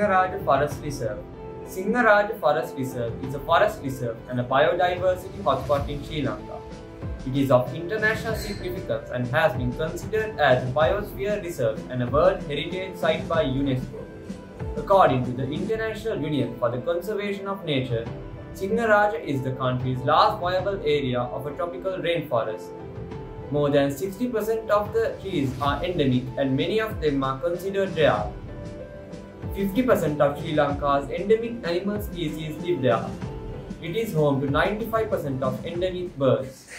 Sinharaja Forest Reserve. Sinharaja Forest Reserve is a forest reserve and a biodiversity hotspot in Sri Lanka. It is of international significance and has been considered as a biosphere reserve and a World Heritage Site by UNESCO. According to the International Union for the Conservation of Nature, Sinharaja is the country's last viable area of a tropical rainforest. More than 60% of the trees are endemic and many of them are considered rare. 50% of Sri Lanka's endemic animal species live there. It is home to 95% of endemic birds.